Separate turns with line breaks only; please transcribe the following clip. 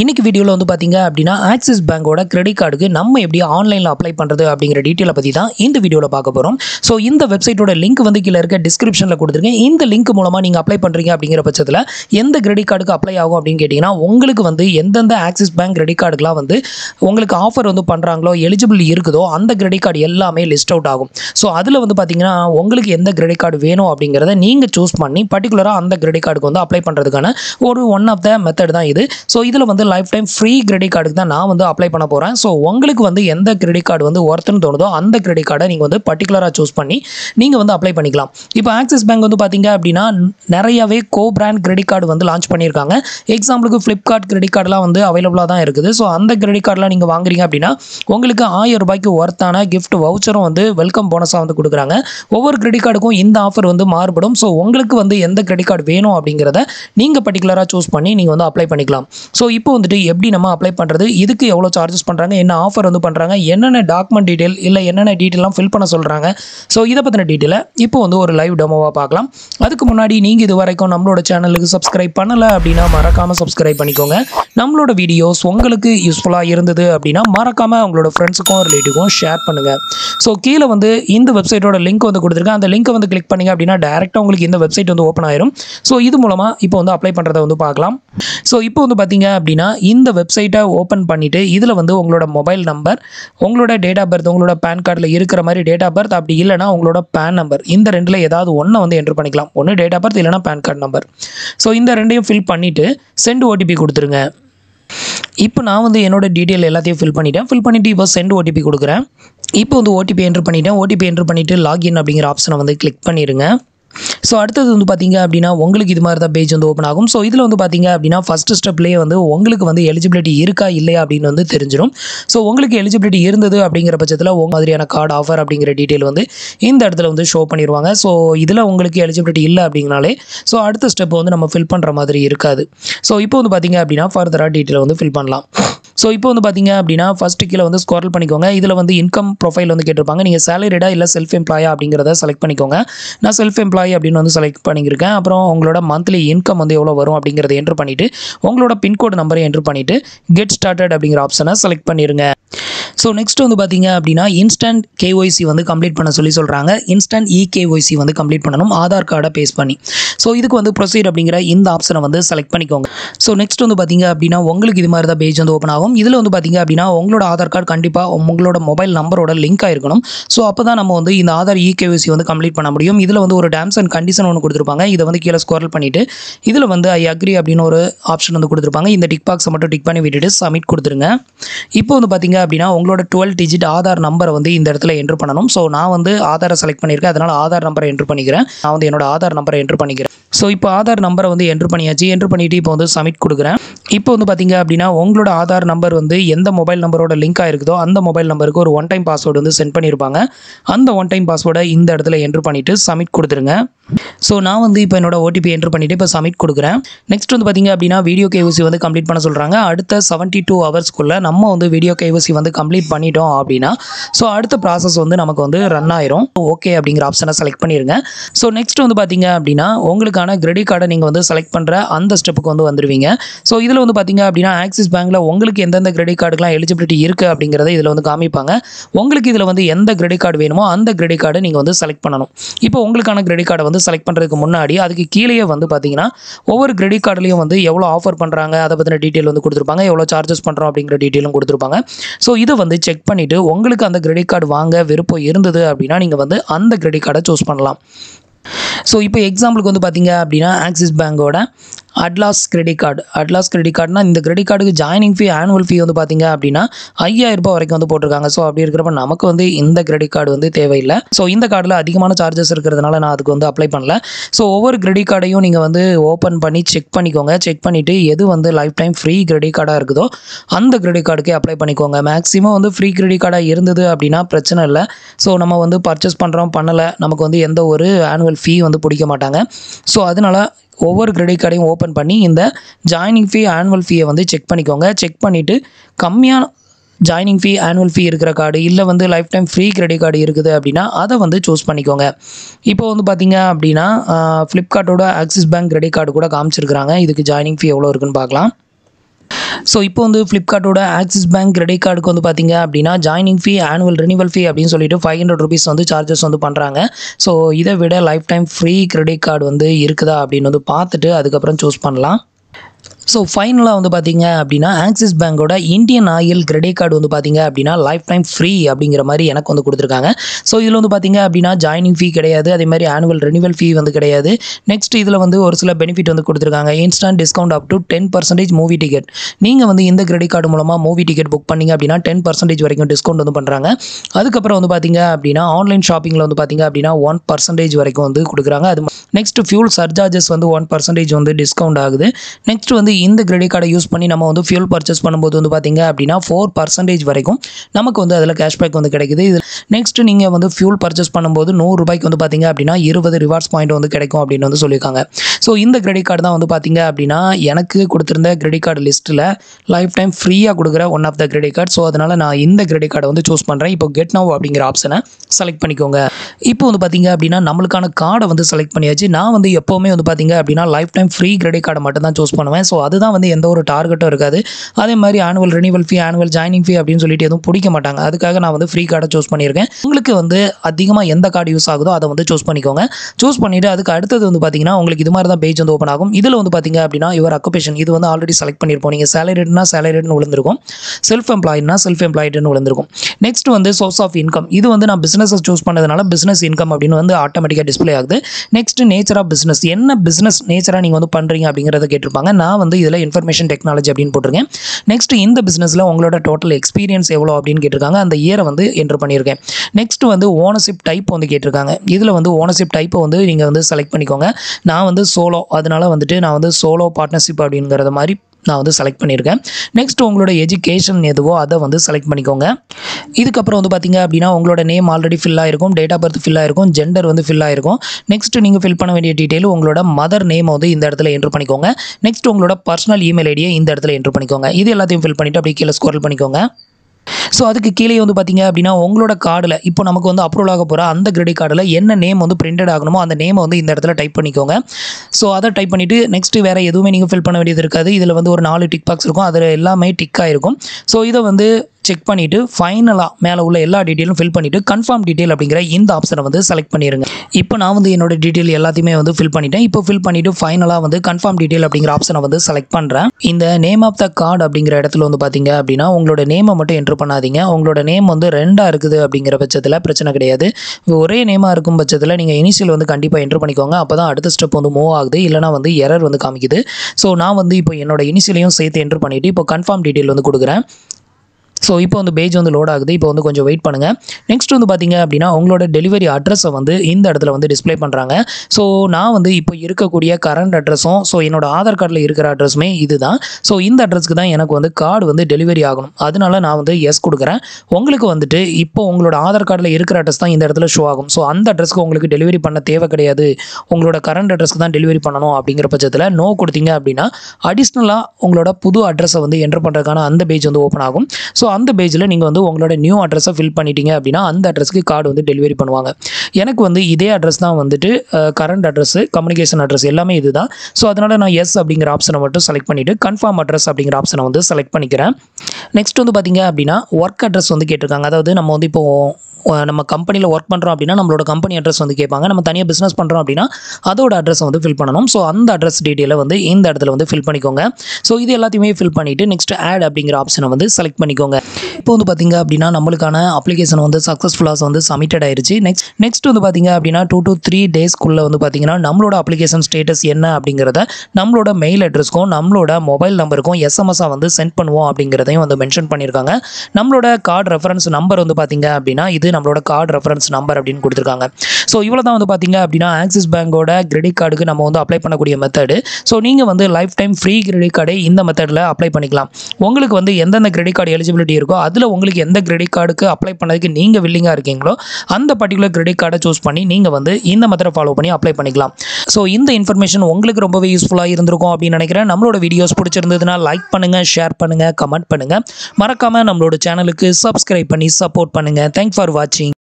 இன்றைக்கி வீடியோவில் வந்து பார்த்தீங்க அப்படின்னா ஆக்சிஸ் பேங்கோட கிரெடிட் கார்டுக்கு நம்ம எப்படி ஆன்லைனில் அப்ளை பண்ணுறது அப்படிங்கிற டீட்டெயிலை பற்றி தான் இந்த வீடியோவில் பார்க்க போகிறோம் ஸோ இந்த வெப்சைட்டோட லிங்க் வந்து கீழே இருக்க டிஸ்கிரிப்ஷனில் கொடுத்துருக்கேன். இந்த லிங்க் மூலமாக நீங்கள் அப்ளை பண்ணுறீங்க அப்படிங்கிற பட்சத்தில் எந்த கிரெடிட் கார்டுக்கு அப்ளை ஆகும் அப்படின்னு கேட்டிங்கன்னா உங்களுக்கு வந்து எந்தெந்த ஆக்சிஸ் பேங்க் கிரெடிட் கார்டுக்கெலாம் வந்து உங்களுக்கு ஆஃபர் வந்து பண்ணுறாங்களோ எலிஜிபிள் இருக்குதோ அந்த கிரெடிட் கார்டு எல்லாமே லிஸ்ட் அவுட் ஆகும். ஸோ அதில் வந்து பார்த்தீங்கன்னா உங்களுக்கு எந்த கிரெடிட் கார்டு வேணும் அப்படிங்கிறத நீங்கள் சூஸ் பண்ணி பர்டிகுலராக அந்த கிரெடிட் கார்டுக்கு வந்து அப்ளை பண்ணுறதுக்கான ஒரு ஒன் ஆஃப் த மெத்தட் தான் இது. ஸோ இதில் வந்து லைஃப் டைம் ஃப்ரீ கிரெடிட் கார்டுக்கு தான் நான் வந்து அப்ளை பண்ண போகிறேன் ஸோ உங்களுக்கு வந்து எந்த கிரெடிட் கார்டு வந்து ஒர்த்துன்னு தோணுதோ அந்த கிரெடிட் கார்டை நீங்கள் வந்து பர்டிகுலராக சூஸ் பண்ணி நீங்கள் வந்து அப்ளை பண்ணிக்கலாம். இப்போ ஆக்சிஸ் பேங்க் வந்து பார்த்தீங்க அப்படின்னா நிறையவே கோ பிராண்ட் கிரெடிட் கார்டு வந்து லான்ச் பண்ணியிருக்காங்க. எக்ஸாம்பிளுக்கு ஃப்ளிப்கார்ட் கிரெடிட் கார்டெலாம் வந்து அவைலபிளாக தான் இருக்குது. ஸோ அந்த கிரெடிட் கார்டெலாம் நீங்கள் வாங்குறீங்க அப்படின்னா உங்களுக்கு ஆயிரம் ரூபாய்க்கு ஒர்த்தான கிஃப்ட் வவுச்சரும் வந்து வெல்கம் போனஸாக வந்து கொடுக்குறாங்க. ஒவ்வொரு கிரெடிட் கார்டுக்கும் இந்த ஆஃபர் வந்து மாறுபடும். ஸோ உங்களுக்கு வந்து எந்த கிரெடிட் கார்டு வேணும் அப்படிங்கிறத நீங்கள் பர்டிகுலராக சூஸ் பண்ணி நீங்கள் வந்து அப்ளை பண்ணிக்கலாம். ஸோ இப்போ வந்துட்டு எப்படி நம்ம அப்ளை பண்ணுறது இதுக்கு எவ்வளோ சார்ஜஸ் பண்ணுறாங்க என்ன ஆஃபர் வந்து பண்ணுறாங்க என்னென்ன டாக்குமெண்ட் டீட்டெயில் இல்லை என்னென்ன டீட்டெயிலாம் ஃபில் பண்ண சொல்கிறாங்க ஸோ இதை பற்றின டீட்டெயிலை இப்போ வந்து ஒரு லைவ் டெமோவாக பார்க்கலாம். அதுக்கு முன்னாடி நீங்கள் இது வரைக்கும் நம்மளோட சேனலுக்கு சப்ஸ்கிரைப் பண்ணலை அப்படின்னா மறக்காமல் சப்ஸ்கிரைப் பண்ணிக்கோங்க. நம்மளோட வீடியோஸ் உங்களுக்கு யூஸ்ஃபுல்லாக இருந்தது அப்படின்னா மறக்காமல் உங்களோட ஃப்ரெண்ட்ஸுக்கும் ரிலேட்டிவ்க்கும் ஷேர் பண்ணுங்கள் ஸோ கீழே வந்து இந்த வெப்சைட்டோட லிங்க் வந்து கொடுத்துருக்கேன் அந்த லிங்க்கை வந்து கிளிக் பண்ணிங்க அப்படின்னா டேரெக்டாக உங்களுக்கு இந்த வெப்சைட் வந்து ஓப்பன் ஆயிரும். ஸோ இது மூலமாக இப்போ வந்து அப்ளை பண்ணுறதை வந்து பார்க்கலாம். ஸோ இப்போ வந்து பார்த்தீங்க அப்படின்னா இந்த வெப்சைட்டை ஓப்பன் பண்ணிவிட்டு இதில் வந்து உங்களோட மொபைல் நம்பர் உங்களோட டேட் ஆஃப் பர்த் உங்களோட பேன் கார்டில் இருக்கிற மாதிரி டேட் ஆஃப் பர்த் அப்படி இல்லைனா உங்களோட பேன் நம்பர் இந்த ரெண்டில் ஏதாவது ஒன்றை வந்து என்ட்ரு பண்ணிக்கலாம். ஒன்று டேட் ஆஃப் பர்த் இல்லைனா பேன் கார்டு நம்பர் ஸோ இந்த ரெண்டையும் ஃபில் பண்ணிவிட்டு சென்ட் ஓடிபி கொடுத்துருங்க. இப்போ நான் வந்து என்னோட டீட்டெயில் எல்லாத்தையும் ஃபில் பண்ணிட்டேன். ஃபில் பண்ணிவிட்டு இப்போ சென்ட் ஓடிபி கொடுக்குறேன். இப்போ வந்து ஓடிபி என்ட்ரு பண்ணிட்டேன். ஓடிபி என்ட்ரு பண்ணிவிட்டு லாகின் அப்படிங்கிற ஆப்ஷனை வந்து கிளிக் பண்ணிடுங்க ஸோ அடுத்தது வந்து பார்த்தீங்க அப்படின்னா உங்களுக்கு இது மாதிரி தான் பேஜ் வந்து ஓப்பன் ஆகும். ஸோ இதில் வந்து பார்த்தீங்க அப்படின்னா ஃபஸ்ட்டு ஸ்டெப்லேயே வந்து உங்களுக்கு வந்து எலிஜிபிலிட்டி இருக்கா இல்லையா அப்படின்னு வந்து தெரிஞ்சிடும் ஸோ உங்களுக்கு எலிஜிபிலிட்டி இருந்தது அப்படிங்கிற பட்சத்தில் உங்கள் மாதிரியான கார்டு ஆஃபர் அப்படிங்கிற டீட்டெயில் வந்து இந்த இடத்துல வந்து ஷோ பண்ணிடுவாங்க ஸோ இதில் உங்களுக்கு எலிஜிபிலிட்டி இல்லை அப்படிங்கனாலே ஸோ அடுத்த ஸ்டெப் வந்து நம்ம ஃபில் பண்ணுற மாதிரி இருக்காது. ஸோ இப்போ வந்து பார்த்தீங்க அப்படின்னா ஃபர்தராக டீட்டெயில் வந்து ஃபில் பண்ணலாம். ஸோ இப்போ வந்து பார்த்தீங்க அப்படின்னா ஃபஸ்ட்டு கீழே வந்து ஸ்கோரல் பண்ணிக்கோங்க. இதில் வந்து இன்கம் ப்ரொஃபைல் வந்து கேட்டிருப்பாங்க. நீங்கள் சேலரிடா இல்லை செல்ஃப் எம்ப்ளாயா அப்படிங்கிறத செலக்ட் பண்ணிக்கோங்க. நான் செல்ஃப் எம்ப்ளாயி அப்படின்னு வந்து செலக்ட் பண்ணியிருக்கேன். அப்புறம் உங்களோட மந்த்லி இன்கம் வந்து எவ்வளோ வரும் அப்படிங்கிறத என்ட்ரு பண்ணிவிட்டு உங்களோட பின்கோடு நம்பரை என்ட்ரு பண்ணிவிட்டு கெட் ஸ்டார்டட் அப்படிங்கிற ஆப்ஷனை செலக்ட் பண்ணிடுங்க ஸோ நெக்ஸ்ட் வந்து பார்த்தீங்க அப்படின்னா இன்ஸ்டன்ட் கேஒய்சி வந்து கம்ப்ளீட் பண்ண சொல்லி சொல்கிறாங்க இன்ஸ்டன்ட் இகேஒய்சி வந்து கம்ப்ளீட் பண்ணணும். ஆதார் கார்டை பேஸ் பண்ணி. ஸோ இதுக்கு வந்து ப்ரொசீட் அப்படிங்கிற இந்த ஆப்ஷனை வந்து செலக்ட் பண்ணிக்கோங்க. ஸோ நெக்ஸ்ட் வந்து பார்த்தீங்க அப்படின்னா உங்களுக்கு இது மாதிரி தான் பேஜ் வந்து ஓப்பன் ஆகும். இதில் வந்து பார்த்தீங்க அப்படின்னா உங்களோட ஆதார் கார்டு கண்டிப்பாக உங்களோட மொபைல் நம்பரோட லிங்க் ஆயிருக்கணும் ஸோ அப்போ தான் நம்ம வந்து இந்த ஆதார் இகேஒய்சி வந்து கம்ப்ளீட் பண்ண முடியும். இதில் வந்து ஒரு டேம்ஸ் அண்ட் கண்டிஷன் ஒன்று கொடுத்துருப்பாங்க. இதை வந்து கீழே ஸ்கோரல் பண்ணிவிட்டு இதில் வந்து ஐ அக்ரி அப்படின்னு ஒரு ஆப்ஷன் வந்து கொடுத்துருப்பாங்க. இந்த டிக் பாக்ஸை மட்டும் டிக் பண்ணி விட்டுட்டு சப்மிட் கொடுத்துருங்க. இப்போ வந்து பார்த்தீங்க அப்படின்னா உங்களோட டுவெல் டிஜிட் ஆதார் நம்பரை வந்து இந்த இடத்துல என்ட்ரு பண்ணணும். ஸோ நான் வந்து ஆதாரை செலக்ட் பண்ணியிருக்கேன். அதனால் ஆதார் நம்பரை என்ட்ரு பண்ணிக்கிறேன். நான் வந்து என்னோட ஆதார் நம்பரை என்ட்ரு பண்ணிக்கிறேன். ஸோ இப்போ ஆதார் நம்பரை வந்து என்ட்ரு பண்ணியாச்சு. என்ட்ரு பண்ணிவிட்டு இப்போ வந்து சப்மிட் கொடுக்குறேன். இப்போ வந்து பார்த்தீங்க அப்படின்னா உங்களோட ஆதார் நம்பர் வந்து எந்த மொபைல் நம்பரோட லிங்க் ஆயிருக்குதோ அந்த மொபைல் நம்பருக்கு ஒரு ஒன் டைம் பாஸ்வேர்டு வந்து சென்ட் பண்ணியிருப்பாங்க அந்த ஒன் டைம் பாஸ்வேர்டை இந்த இடத்துல என்ட்ரு பண்ணிவிட்டு சப்மிட் கொடுத்துருங்க. ஸோ நான் வந்து இப்போ என்னோட ஓடிபி என்ட்ரு பண்ணிவிட்டு இப்போ சப்மிட் கொடுக்குறேன். நெக்ஸ்ட் வந்து பார்த்தீங்க அப்படின்னா வீடியோ கேஓசி வந்து கம்ப்ளீட் பண்ண சொல்கிறாங்க அடுத்த செவன்ட்டி டூ ஹவர்ஸ்க்குள்ளே நம்ம வந்து வீடியோ கேவிசி வந்து கம்ப்ளீட் பண்ணிட்டோம் அப்படின்னா ஸோ அடுத்த ப்ராசஸ் வந்து நமக்கு வந்து ரன் ஆயிரும். ஓகே அப்படிங்கிற ஆப்ஷனை செலக்ட் பண்ணிடுங்க ஸோ நெக்ஸ்ட் வந்து பார்த்தீங்க அப்படின்னா உங்களுக்கான கிரெடிட் கார்டை நீங்கள் வந்து செலக்ட் பண்ணுற அந்த ஸ்டெப்புக்கு வந்து வந்துடுவீங்க ஸோ இதில் வந்து பார்த்தீங்க அப்படின்னா ஆக்சிஸ் பேங்க்கில் உங்களுக்கு எந்தெந்த கிரெடிட் கார்டுக்கெலாம் எலிஜிபிலிட்டி இருக்குது அப்படிங்கிறத இதில் வந்து காமிப்பாங்க. உங்களுக்கு இதில் வந்து எந்த கிரெடிட் கார்டு வேணுமோ அந்த கிரெடிட் கார்டை நீங்கள் வந்து செலக்ட் பண்ணணும். இப்போ உங்களுக்கான கிரெடிட் கார்டை வந்து செலக்ட் பண்ணுறதுக்கு முன்னாடி அதுக்கு கீழேயே வந்து பார்த்தீங்கன்னா ஒவ்வொரு கிரெடிட் கார்டுலையும் வந்து எவ்வளோ ஆஃபர் பண்ணுறாங்க அதை பற்றின டீட்டெயில் வந்து கொடுத்துருப்பாங்க எவ்வளோ சார்ஜஸ் பண்ணுறோம் அப்படிங்கிற டீட்டெயிலும் கொடுத்துருப்பாங்க. ஸோ இதை வந்து செக் பண்ணிவிட்டு உங்களுக்கு அந்த கிரெடிட் கார்டு வாங்க விருப்பம் இருந்தது அப்படின்னா நீங்கள் வந்து அந்த கிரெடிட் கார்டை சூஸ் பண்ணலாம். ஸோ இப்போ எக்ஸாம்பிளுக்கு வந்து பார்த்தீங்க அப்படின்னா ஆக்சிஸ் பேங்கோட Atlas credit card Atlas credit கார்டுனா இந்த கிரெடிட் கார்டுக்கு ஜாயினிங் ஃபீ ஆனுவல் ஃபீ வந்து பார்த்தீங்க அப்படின்னா ஐயாயிரம் ரூபாய் வரைக்கும் வந்து போட்டிருக்காங்க. ஸோ அப்படி இருக்கிறப்ப நமக்கு வந்து இந்த கிரெடிட் கார்டு வந்து தேவையில்லை. ஸோ இந்த கார்டில் அதிகமான சார்ஜஸ் இருக்கிறதுனால நான் அதுக்கு வந்து அப்ளை பண்ணல. ஸோ ஒவ்வொரு கிரெடிட் கார்டையும் நீங்கள் வந்து ஓப்பன் பண்ணி செக் பண்ணிக்கோங்க. செக் பண்ணிவிட்டு எது வந்து லைஃப் டைம் ஃப்ரீ கிரெடிட் கார்டாக இருக்குதோ அந்த கிரெடிட் கார்டுக்கே அப்ளை பண்ணிக்கோங்க. மேக்ஸிமம் வந்து ஃப்ரீ கிரெடிட் கார்டாக இருந்தது அப்படின்னா பிரச்சனை இல்லை. ஸோ நம்ம வந்து பர்ச்சேஸ் பண்ணுறோம் பண்ணலை. நமக்கு வந்து எந்த ஒரு ஆனுவல் ஃபீ வந்து பிடிக்க மாட்டாங்க. ஸோ அதனால் ஒவ்வொரு கிரெடிட் கார்டையும் ஓப்பன் பண்ணி இந்த ஜாயினிங் ஃபீ ஆனுவல் ஃபீயை வந்து செக் பண்ணிக்கோங்க. செக் பண்ணிவிட்டு கம்மியான ஜாயினிங் ஃபீ ஆனுவல் ஃபீ இருக்கிற கார்டு இல்லை வந்து life time free credit card இருக்குது அப்படின்னா அதை வந்து சூஸ் பண்ணிக்கோங்க. இப்போ வந்து பார்த்தீங்க அப்படின்னா ஃப்ளிப்கார்ட்டோட ஆக்சிஸ் பேங்க் கிரெடிட் கார்டு கூட காமிச்சிருக்கிறாங்க. இதுக்கு ஜாயினிங் ஃபீ எவ்வளோ இருக்குன்னு பார்க்கலாம். ஸோ இப்போ வந்து ஃப்ளிப்கார்ட்டோட ஆக்சிஸ் பேங்க் கிரெடிட் கார்டுக்கு வந்து பார்த்தீங்க அப்படின்னா joining fee annual renewal fee அப்படின்னு சொல்லிட்டு ஃபைவ் ஹண்ட்ரட் ருபீஸ் வந்து சார்ஜஸ் வந்து பண்ணுறாங்க ஸோ இதை விட life time free credit card வந்து இருக்குதா அப்படின்னு வந்து பார்த்துட்டு அதுக்கப்புறம் சூஸ் பண்ணலாம். ஸோ ஃபைனலாக வந்து பார்த்தீங்க அப்படின்னா ஆக்சிஸ் பேங்கோட இந்தியன் ஆயில் கிரெடிட் கார்டு வந்து பார்த்தீங்க அப்படின்னா லைஃப் டைம் ஃப்ரீ அப்படிங்கிற மாதிரி எனக்கு வந்து கொடுத்துருக்காங்க. ஸோ இதில் வந்து பார்த்தீங்க அப்படின்னா ஜாயினிங் ஃபீ கிடையாது. அதே மாதிரி ஆனுவல் ரெனிவல் ஃபீ வந்து கிடையாது. நெக்ஸ்ட் இதில் வந்து ஒரு சில பெனிஃபிட் வந்து கொடுத்துருக்காங்க. Instant discount up to ten percentage movie ticket நீங்கள் வந்து இந்த கிரெடிட் கார்டு மூலமாக மூவி டிக்கெட் புக் பண்ணீங்க அப்படின்னா டென் பர்சன்டேஜ் வரைக்கும் டிஸ்கவுண்ட் வந்து பண்ணுறாங்க அதுக்கப்புறம் வந்து பார்த்தீங்க அப்படின்னா ஆன்லைன் ஷாப்பிங்கில் வந்து பார்த்தீங்க அப்படின்னா ஒன் பர்சன்டேஜ் வரைக்கும் வந்து கொடுக்குறாங்க. அது நெக்ஸ்ட் ஃபியூல் சர்ஜார்ஜஸ் வந்து ஒன் பர்சன்டேஜ் வந்து டிஸ்கவுண்ட் ஆகுது. நெக்ஸ்ட் வந்து இந்த கிரெடிட் கார்டை யூஸ் பண்ணி நம்ம வந்து ஃபியூல் பர்ச்சேஸ் பண்ணும்போது வந்து பார்த்தீங்க அப்படின்னா ஃபோர் பர்சன்டேஜ் வரைக்கும் நமக்கு வந்து அதில் கேஷ்பேக் வந்து கிடைக்குது. இது நெக்ஸ்ட் நீங்கள் வந்து ஃபியூல் பர்ச்சேஸ் பண்ணும்போது நூறு ரூபாய்க்கு வந்து பார்த்தீங்க அப்படின்னா இருபது ரிவார்ட்ஸ் பாயிண்ட் வந்து கிடைக்கும் அப்படின்னு வந்து சொல்லியிருக்காங்க. ஸோ இந்த கிரெடிட் கார்டு தான் வந்து பார்த்தீங்க அப்படின்னா எனக்கு கொடுத்துருந்த கிரெடிட் கார்டு லிஸ்ட்டில் லைஃப் டைம் ஃப்ரீயாக கொடுக்குற one of the credit card so அதனால் நான் இந்த கிரெடிட் கார்டை வந்து சூஸ் பண்ணுறேன் இப்போ கெட் நவ் அப்படிங்கிற ஆப்ஷனை செலக்ட் பண்ணிக்கோங்க. இப்போ வந்து பார்த்தீங்க அப்படின்னா நம்மளுக்கான கார்டை வந்து செலக்ட் பண்ணியாச்சு. நான் வந்து எப்போவுமே வந்து பார்த்தீங்க அப்படின்னா லைஃப் டைம் ஃப்ரீ கிரெடிட் கார்டை மட்டும் தான் சூஸ் பண்ணுவேன். ஸோ அதுதான் வந்து எந்த ஒரு டார்கெட்டும் இருக்காது. அதே மாதிரி annual renewal fee annual joining fee அப்படின்னு சொல்லிட்டு எதுவும் பிடிக்க மாட்டாங்க. அதுக்காக நான் வந்து ஃப்ரீ கார்டை சூஸ் பண்ணியிருக்கேன். உங்களுக்கு வந்து அதிகமாக எந்த கார்டு யூஸ் ஆகுதோ அதை வந்து சூஸ் பண்ணிக்கோங்க. சூஸ் பண்ணிவிட்டு அதுக்கு அடுத்தது வந்து பார்த்தீங்கன்னா உங்களுக்கு இது மாதிரி தான் பேஜ் வந்து ஓப்பன் ஆகும். இதில் வந்து பார்த்தீங்க அப்படின்னா யுவர் அக்குபேஷன் இது வந்து ஆல்ரெடி செலக்ட் பண்ணியிருப்போம். நீங்கள் சேலரிட்னா சேலரிட்னு விழுந்திருக்கும் செல்ஃப் எம்ப்ளாய்னா செல்ஃப் எம்ப்ளாய்டுன்னு விழுந்திருக்கும். நெக்ஸ்ட் வந்து சோர்ஸ் ஆஃப் இன்கம் இது வந்து நான் பிஸ்னஸை சூஸ் பண்ணதுனால பிஸ்னஸ் இன்கம் அப்படின்னு வந்து ஆட்டோமேட்டிக்காக டிஸ்ப்ளே ஆகுது. நெக்ஸ்ட் நேச்சர் ஆஃப் பிஸ்னஸ் என்ன பிஸ்னஸ் நேச்சராக நீங்கள் வந்து பண்ணுறீங்க அப்படிங்கிறத கேட்டிருப்பாங்க. நான் வந்து இதில் இன்ஃபர்மேஷன் டெக்னாலஜி அப்படின்னு போட்டிருக்கேன். நெக்ஸ்ட் இந்த பிஸ்னஸில் உங்களோட டோட்டல் எக்ஸ்பீரியன்ஸ் எவ்வளோ அப்படின்னு கேட்டிருக்காங்க. அந்த இயரை வந்து என்ட்ரு பண்ணியிருக்கேன். நெக்ஸ்ட் வந்து ஓனர்ஷிப் டைப் வந்து கேட்டிருக்காங்க. இதில் வந்து ஓனர்ஷிப் டைப்பை வந்து நீங்கள் வந்து செலக்ட் பண்ணிக்கோங்க. நான் வந்து சோலோ அதனால வந்துட்டு நான் வந்து சோலோ பார்ட்னர்ஷிப் அப்படிங்கிறத மாதிரி நான் வந்து செலக்ட் பண்ணியிருக்கேன். நெக்ஸ்ட் உங்களோட எஜுகேஷன் எதுவோ அதை வந்து செலக்ட் பண்ணிக்கோங்க. இதுக்கப்புறம் வந்து பார்த்தீங்க அப்படின்னா உங்களோட நேம் ஆல்ரெடி ஃபில் இருக்கும் டேட் ஆஃப் பர்த் ஃபில் இருக்கும் ஜெண்டர் வந்து ஃபில் இருக்கும் நெக்ஸ்ட் நீங்கள் ஃபில் பண்ண வேண்டிய டீட்டெயில் உங்களோட மதர் நேம் வந்து இந்த இடத்துல என்ட்ரு பண்ணிக்கோங்க. நெக்ஸ்ட் உங்களோட பர்சனல் இமெயில் ஐடியை இந்த இடத்துல என்ட்ரு பண்ணிக்கோங்க. இது எல்லாத்தையும் ஃபில் பண்ணிவிட்டு அப்படியே கீழே ஸ்கோரல் பண்ணிக்கோங்க. ஸோ அதுக்கு கீழே வந்து பார்த்தீங்க அப்படின்னா உங்களோட கார்டில் இப்போ நமக்கு வந்து அப்ரூவல் ஆக போகிற அந்த கிரெடிட் கார்டில் என்ன நேம் வந்து பிரிண்டட் ஆகணுமோ அந்த நேமை வந்து இந்த இடத்துல டைப் பண்ணிக்கோங்க. ஸோ அதை டைப் பண்ணிவிட்டு நெக்ஸ்ட்டு வேறு எதுவுமே நீங்கள் ஃபில் பண்ண வேண்டியது இருக்காது. இதில் வந்து ஒரு நாலு டிக் பாக்ஸ் இருக்கும். அதில் எல்லாமே டிக்காக இருக்கும் ஸோ இதை வந்து செக் பண்ணிவிட்டு ஃபைனலாக மேலே உள்ள எல்லா டீட்டெயிலும் ஃபில் பண்ணிவிட்டு கன்ஃபார்ம் டீட்டெயில் அப்படிங்கிற இந்த ஆப்ஷனை வந்து செலக்ட் பண்ணிடுங்க இப்போ நான் வந்து என்னோட டீட்டெயில் எல்லாத்தையுமே வந்து ஃபில் பண்ணிட்டேன். இப்போ ஃபில் பண்ணிவிட்டு ஃபைனலாக வந்து கன்ஃபார்ம் டீட்டெயில் அப்படிங்கிற ஆப்ஷனை வந்து செலக்ட் பண்ணுறேன் இந்த நேம் ஆஃப் த கார்டு அப்படிங்கிற இடத்துல வந்து பார்த்தீங்க அப்படின்னா உங்களோட நேமை மட்டும் என்ட்ரு பண்ணாதீங்க. உங்களோட நேம் வந்து ரெண்டாக இருக்குது அப்படிங்கிற பட்சத்தில் பிரச்சனை கிடையாது. ஒரே நேமாக இருக்கும் பட்சத்தில் நீங்கள் இனிஷியல் வந்து கண்டிப்பாக என்ட்ரு பண்ணிக்கோங்க. அப்போ தான் அடுத்த ஸ்டெப் வந்து மூவ் ஆகுது. இல்லைனா வந்து எரர் வந்து காமிக்குது. ஸோ நான் வந்து இப்போ என்னோட இனிஷியலையும் சேர்த்து என்ட்ரு பண்ணிவிட்டு இப்போ கன்ஃபார்ம் டீட்டெயில் வந்து கொடுக்குறேன். ஸோ இப்போ வந்து பேஜ் வந்து லோட் ஆகுது. இப்போ வந்து கொஞ்சம் வெயிட் பண்ணுங்கள் நெக்ஸ்ட் வந்து பார்த்தீங்க அப்படின்னா உங்களோட டெலிவரி அட்ரஸை வந்து இந்த இடத்துல வந்து டிஸ்ப்ளே பண்ணுறாங்க ஸோ நான் வந்து இப்போ இருக்கக்கூடிய கரண்ட் அட்ரஸும் ஸோ என்னோட ஆதார் கார்டில் இருக்கிற அட்ரஸுமே இதுதான். ஸோ இந்த அட்ரஸ்க்கு தான் எனக்கு வந்து கார்டு வந்து டெலிவரி ஆகணும். அதனால நான் வந்து எஸ் கொடுக்குறேன். உங்களுக்கு வந்துட்டு இப்போ உங்களோட ஆதார் கார்டில் இருக்கிற அட்ரஸ் தான் இந்த இடத்துல ஷோ ஆகும். ஸோ அந்த அட்ரஸ்க்கு உங்களுக்கு டெலிவரி பண்ண தேவை கிடையாது. உங்களோட கரண்ட் அட்ரஸ்க்கு தான் டெலிவரி பண்ணணும் அப்படிங்கிற பட்சத்தில் நோ கொடுத்தீங்க அப்படின்னா அடிஷ்னலாக உங்களோட புது அட்ரஸை வந்து என்டர் பண்ணுறதுக்கான அந்த பேஜ் வந்து ஓப்பன் ஆகும். ஸோ அந்த பேஜில் நீங்கள் வந்து உங்களோட நியூ அட்ரஸை ஃபில் பண்ணிட்டீங்க அப்படின்னா அந்த அட்ரஸ்க்கு கார்டு வந்து டெலிவரி பண்ணுவாங்க. எனக்கு வந்து இதே அட்ரஸ் தான் வந்துட்டு கரண்ட் அட்ரஸ் கம்யூனிகேஷன் அட்ரஸ் எல்லாமே இதுதான். ஸோ அதனால் நான் எஸ் அப்படிங்கிற ஆப்ஷனை மட்டும் செலக்ட் பண்ணிவிட்டு கன்ஃபார்ம் அட்ரஸ் அப்படிங்கிற ஆப்ஷனை வந்து செலக்ட் பண்ணிக்கிறேன். நெக்ஸ்ட் வந்து பார்த்தீங்க அப்படின்னா ஒர்க் அட்ரஸ் வந்து கேட்டிருக்காங்க. அதாவது நம்ம வந்து இப்போ நம்ம கம்பெனியில் ஒர்க் பண்ணுறோம் அப்படின்னா நம்மளோட கம்பெனி அட்ரஸ் வந்து கேட்பாங்க. நம்ம தனியாக பிஸ்னஸ் பண்ணுறோம் அப்படின்னா அதோட அட்ரஸை வந்து ஃபில் பண்ணணும். ஸோ அந்த அட்ரஸ் டீட்டெயிலை வந்து இந்த இடத்துல வந்து ஃபில் பண்ணிக்கோங்க. ஸோ இது எல்லாத்தையுமே ஃபில் பண்ணிவிட்டு நெக்ஸ்ட் ஆட் அப்படிங்கிற ஆப்ஷனை வந்து செலக்ட் பண்ணிக்கோங்க. இப்போ வந்து பார்த்தீங்க அப்படின்னா நம்மளுக்கான அப்ளிகேஷன் வந்து சக்ஸஸ்ஃபுல்லாக வந்து சப்மிட்டட் ஆயிருச்சு. நெக்ஸ்ட் நெக்ஸ்ட் வந்து பார்த்தீங்க அப்படின்னா டூ டு த்ரீ டேஸ்க்குள்ளே வந்து பார்த்தீங்கன்னா நம்மளோட அப்ளிகேஷன் ஸ்டேட்டஸ் என்ன அப்படிங்கிறத நம்மளோட மெயில் அட்ரஸ்க்கும் நம்மளோட மொபைல் நம்பருக்கும் எஸ்எம்எஸ்ஸாக வந்து சென்ட் பண்ணுவோம் அப்படிங்கிறதையும் வந்து மென்ஷன் பண்ணியிருக்காங்க நம்மளோட கார்டு ரெஃபரன்ஸ் நம்பர் வந்து பார்த்தீங்க அப்படின்னா இது நம்மளோட கார்டு ரெஃபரன்ஸ் நம்பர் அப்படின்னு கொடுத்துருக்காங்க. ஸோ இவ்வளோ தான் வந்து பார்த்தீங்க அப்படின்னா ஆக்சிஸ் பேங்கோட கிரெடிட் கார்டுக்கு நம்ம வந்து அப்ளை பண்ணக்கூடிய மெத்தடு ஸோ நீங்கள் வந்து லைஃப் டைம் ஃப்ரீ கிரெடிட் கார்டை இந்த மெத்தடில் அப்ளை பண்ணிக்கலாம். உங்களுக்கு வந்து எந்தெந்த கிரெடிட் கார்டு எலிஜிபிலிட்டி இருக்கோ அதில் உங்களுக்கு எந்த கிரெடிட் கார்டுக்கு அப்ளை பண்ணதுக்கு நீங்கள் வில்லிங்காக இருக்கீங்களோ அந்த பர்டிகுலர் கிரெடிட் கார்டை சூஸ் பண்ணி நீங்கள் வந்து இந்த மெத்தடை ஃபாலோ பண்ணி அப்ளை பண்ணிக்கலாம். ஸோ இந்த இன்ஃபர்மேஷன் உங்களுக்கு ரொம்பவே யூஸ்ஃபுல்லாக இருந்திருக்கும் அப்படின்னு நினைக்கிறேன். நம்மளோட வீடியோஸ் பிடிச்சிருந்ததுன்னா லைக் பண்ணுங்கள் ஷேர் பண்ணுங்கள் கமெண்ட் பண்ணுங்கள் மறக்காமல் நம்மளோட சேனலுக்கு சப்ஸ்கிரைப் பண்ணி சப்போர்ட் பண்ணுங்கள் தேங்க் ஃபார் வாட்சிங்